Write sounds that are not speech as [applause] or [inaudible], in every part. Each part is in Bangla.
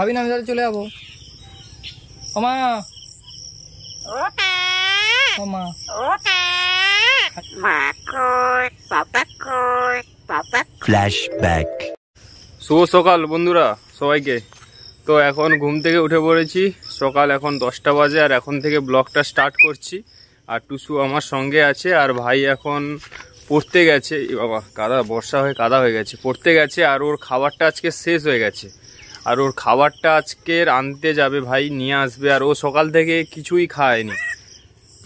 খাবি না আমি তাহলে চলে যাব। ওমা. শুভ সকাল বন্ধুরা সবাইকে। তো এখন ঘুম থেকে উঠে পড়েছি। সকাল এখন দশটা বাজে আর এখন থেকে ব্লগটা স্টার্ট করছি। আর টুসু আমার সঙ্গে আছে আর ভাই এখন পড়তে গেছে। বাবা কাদা বর্ষা হয়ে কাদা হয়ে গেছে। পড়তে গেছে আর ওর খাবারটা আজকে শেষ হয়ে গেছে। আর ওর খাবারটা আজকের আনতে যাবে ভাই, নিয়ে আসবে। আর ও সকাল থেকে কিছুই খায়নি।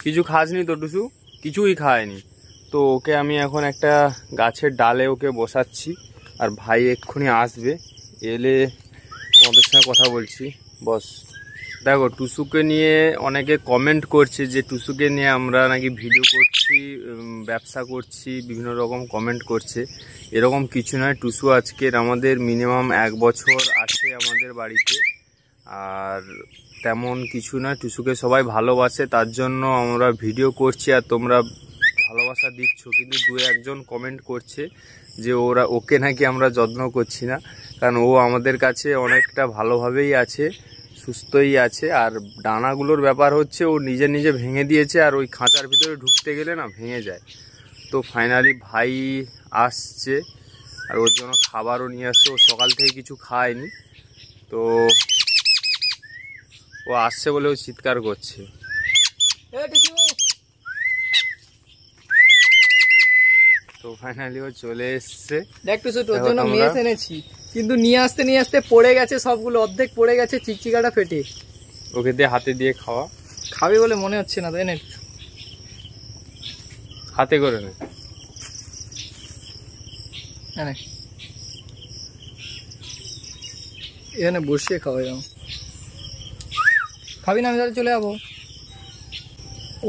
কিছু খাসনি তো, টুসু? কিছুই খায়নি। তো ওকে আমি এখন একটা গাছের ডালে ওকে বসাচ্ছি। আর ভাই এক্ষুনি আসবে। এলে তোমাদের সঙ্গে কথা বলছি। বস, দেখো, টুসুকে নিয়ে অনেকে কমেন্ট করছে যে টুসুকে নিয়ে আমরা নাকি ভিডিও করছি ব্যবসা করছি, বিভিন্ন রকম কমেন্ট করছে। এরকম কিছু নয়, টুসু আজকের আমাদের মিনিমাম এক বছর আছে আমাদের বাড়িতে। আর তেমন কিছু নয়, টুসুকে সবাই ভালোবাসে, তার জন্য আমরা ভিডিও করছি আর তোমরা ভালোবাসা দিচ্ছ। কিন্তু দু একজন কমেন্ট করছে। যে ওরা, ওকে নাকি আমরা যত্ন করছি না। কারণ ও আমাদের কাছে অনেকটা ভালোভাবেই আছে, সুস্থই আছে, আর ডানাগুলোর ব্যাপার হচ্ছে ও নিজে নিজে ভেঙে দিয়েছে, আর ওই খাঁচার ভিতরে ঢুকতে গেলে না ভেঙে যায়। তো ফাইনালি ভাই আসছে, আর ওর জন্য খাবারও নিয়ে আসছে। ও সকাল থেকে কিছু খায়নি, তো ও আসছে বলে ও চিৎকার করছে এ টিসু তো ফাইনালি ও চলে এসছে। দেখ তোর দেখো জন্য মেস এনেছি। কিন্তু নিয়ে আসতে নিয়ে আসতে পড়ে গেছে সবগুলো অর্ধেক পড়ে গেছে চিকচিকাটা ফেটে। ওকে দিয়ে হাতে দিয়ে খাওয়া। খাবে বলে মনে হচ্ছে না তাই না? হাতে করে নে। এখানে বসিয়ে খাওয়া যাও খাবি না আমি তাহলে চলে যাব।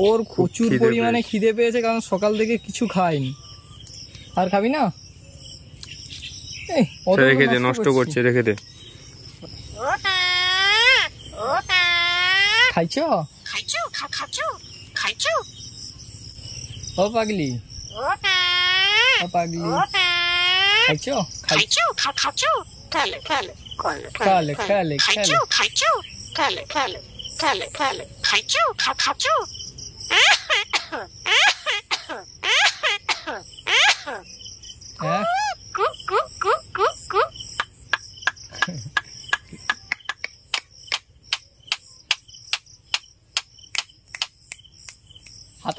ওর প্রচুর পরিমাণে খিদে পেয়েছে কারণ সকাল থেকে কিছু খায়নি। আর খাবি না? রেখে দে নষ্ট। করছে। রেখে দে। খাইছ? ও পাগলি। ও পাগলি। খাইছ? খাই খেলে খেলে খেলে হ্যাঁ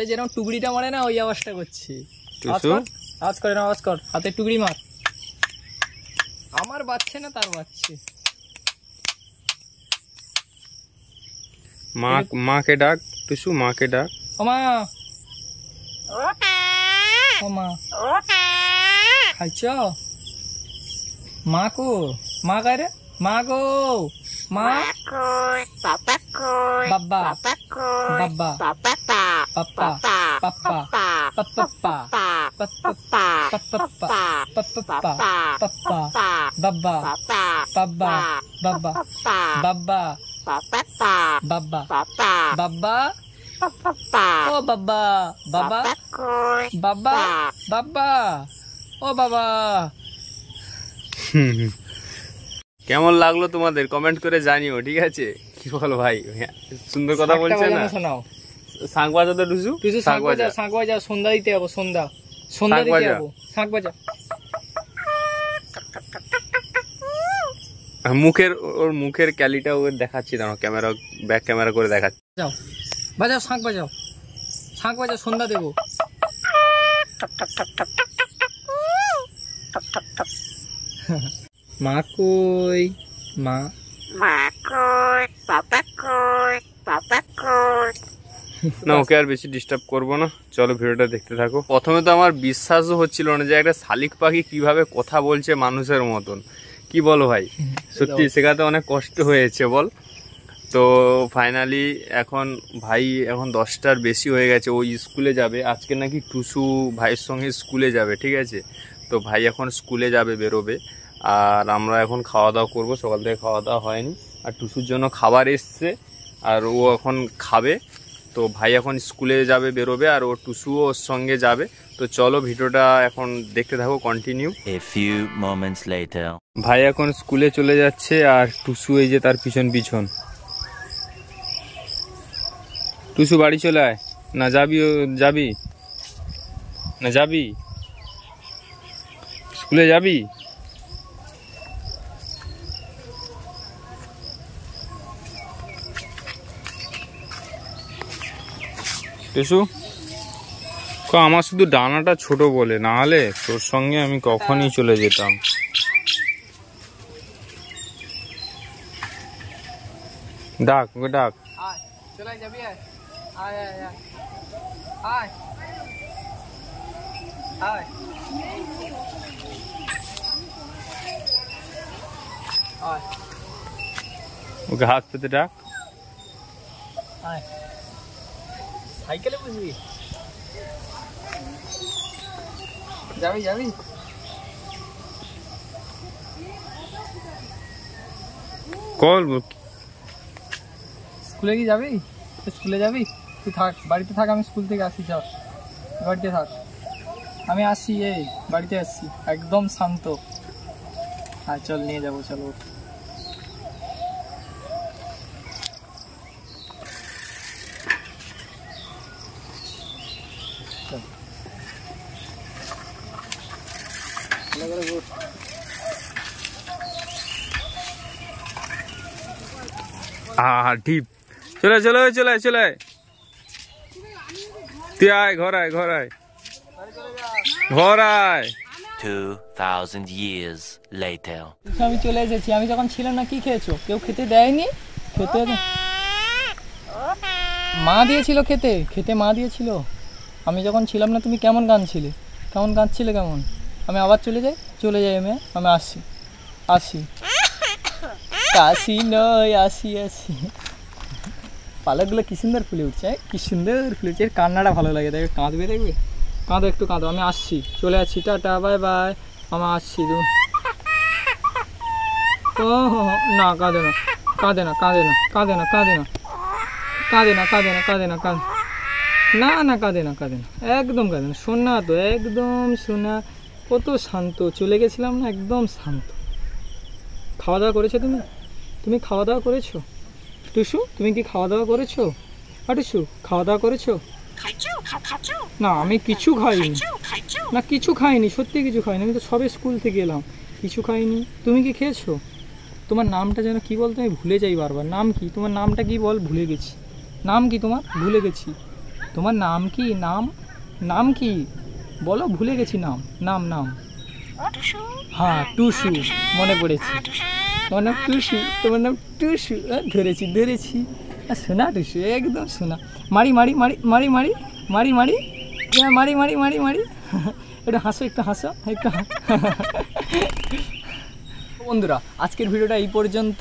যেরকম টুকরিটা মারে না ওই আওয়াজটা করছে। আওয়াজ? কর, করে না আওয়াজ কর। হাতে টুকরি মার। আমার বাচ্চা না তার বাচ্চা। মা মাকে ডাক টুসু মাকে ডাক। ওমা ওমা খাইছ? মা কো? মা কায় রে? মা গো। Ma. Papa. Baba. Baba. Papa. Papa. Papa. Papa. Papa. Papa. Papa. Baba. Baba. Baba. Baba. Papa. Baba. Papa. Baba. Oh baba. Baba. Baba. Baba. Oh baba. Hmm. [laughs] কেমন লাগল তোমাদের? কমেন্ট করে জানিও ঠিক আছে? কি বল ভাই? হ্যাঁ, সুন্দর কথা বলছে না? শোনাও। শাঁখ বাজা তো টুসু কিছু শাঁখ বাজা শাঁখ বাজা সন্ধ্যা দিতে যাব সন্ধ্যা। সন্ধ্যা দিতে বাজা। যাব শাঁখ বাজা মুখের ওর মুখের ক্যালিটা ওর দেখাচ্ছি দাঁড়াও ক্যামেরা ব্যাক ক্যামেরা করে দেখাচ্ছি। যাও বাজাও শাঁখ বাজাও শাঁখ বাজাও সন্ধ্যা দেবো। [laughs] [laughs] মা কই? মা। না ওকে আর বেশি ডিস্টার্ব করব না। চলো ভিডিওটা দেখতে থাকো। প্রথমে তো আমার বিশ্বাসও হচ্ছিল না যে একটা শালিক পাখি কীভাবে কথা বলছে মানুষের মতন। কি বলো ভাই? সত্যি [laughs] শেখাতে অনেক কষ্ট হয়েছে বল। তো ফাইনালি এখন ভাই এখন দশটার বেশি হয়ে গেছে ওই স্কুলে যাবে। আজকে নাকি টুসু ভাইয়ের সঙ্গে স্কুলে যাবে ঠিক আছে? তো ভাই এখন স্কুলে যাবে বেরোবে। আর আমরা এখন খাওয়া দাওয়া করব। সকাল থেকে খাওয়া দাওয়া হয়নি। আর টুসুর জন্য খাবার এসছে। আর ও এখন খাবে। তো ভাই এখন স্কুলে যাবে বেরোবে আর ও টুসুও ওর সঙ্গে যাবে। তো চলো ভিডিওটা এখন দেখতে থাকো কন্টিনিউ. ভাই এখন স্কুলে চলে যাচ্ছে আর টুসু এই যে তার পিছন পিছন। টুসু বাড়ি চলে আয়। না যাবি যাবি? না যাবি? স্কুলে যাবি? ক আমার শুধু ডানাটা ছোট বলে না হলে তোর সঙ্গে আমি কখনই চলে যেতাম। ডাক ওকে ডাক। ওকে হাত পেতে ডাক। আয়। সাইকেলে বুঝবি যাবি যাবি। কল স্কুলে কি যাবি? স্কুলে যাবি? তুই থাক বাড়িতে থাক আমি স্কুল থেকে আসি চল বাড়িতে থাক। আমি আসি এই বাড়িতে আসছি একদম শান্ত। হ্যাঁ চল নিয়ে যাব চলো চল। চলে চলে চলে চলে। আয়। তুই আয় ঘর আয় ঘর আয়। ঘর আয়। 2,000 years later. আমি চলে এসেছি। আমি যখন ছিলাম না কি খেয়েছো? কেউ খেতে দেয়নি? খেতে মা দিয়েছিল খেতে। খেতে মা দিয়েছিল। আমি যখন ছিলাম না তুমি কেমন কাঁদছিলে কেমন কাঁদছিলে কেমন? আমি আবার চলে যাই চলে যাই আমি আমি আসি আসি। কাশি নয় আসি আসি। পালকগুলো কি সুন্দর ফুলে উঠছে? কি সুন্দর ফুলে উঠছে। কান্নাটা ভালো লাগে দেখবে কাঁদবে দেখবে। কাঁদো একটু কাঁদো আমি আসছি। চলে আসছি টাটা বাই বাই। আমি আসছি তুমি ও হো হো, না কাঁদে না। কাঁদে না কাঁদে না কাঁদে না কাঁদে না। কাঁদে না কাঁদে না কাঁদে না কাঁদে না। না কাঁদে না কাঁদে না। একদম কাঁদে না। শোনা তো একদম শোনা কত শান্ত। চলে গেছিলাম না একদম শান্ত। খাওয়া দাওয়া করেছ তুমি? তুমি খাওয়া দাওয়া করেছ? টুসু তুমি কি খাওয়া দাওয়া করেছ? আর টুসু খাওয়া দাওয়া করেছ না আমি কিছু খাইনি। না কিছু খাইনি সত্যি কিছু খাইনি। আমি তো সবে স্কুল থেকে এলাম। কিছু খাইনি। তুমি কি খেয়েছো? তোমার নামটা যেন কি বলতো আমি ভুলে যাই বারবার। নাম কি? তোমার নামটা কি বল? ভুলে গেছি। নাম কি তোমার? ভুলে গেছি। তোমার নাম কি? নাম? নাম কি? বলো ভুলে গেছি নাম নাম নাম। হ্যাঁ টুসু মনে পড়েছি। তোমার নাম টুসু তোমার নাম টুসু। ধরেছি ধরেছি। সোনা শোনা টুসু একদম শোনা। মারি মারি মারি মারি মারি মারি মারি। হ্যাঁ মারি মারি মারি মারি। [laughs] একটু হাসো একটু হাসো একটু [laughs] বন্ধুরা, আজকের ভিডিওটা এই পর্যন্ত।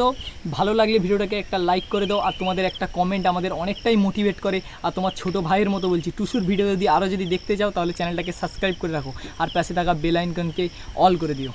ভালো লাগলে ভিডিওটাকে একটা লাইক করে দাও, আর তোমাদের একটা কমেন্ট আমাদের অনেকটাই মোটিভেট করে। আর তোমার ছোট ভাইয়ের মতো বলছি, টুসুর ভিডিও যদি আরও যদি দেখতে চাও, তাহলে চ্যানেলটাকে সাবস্ক্রাইব করে রাখো। আর পাশে থাকা বেল আইকনকে অল করে দিও।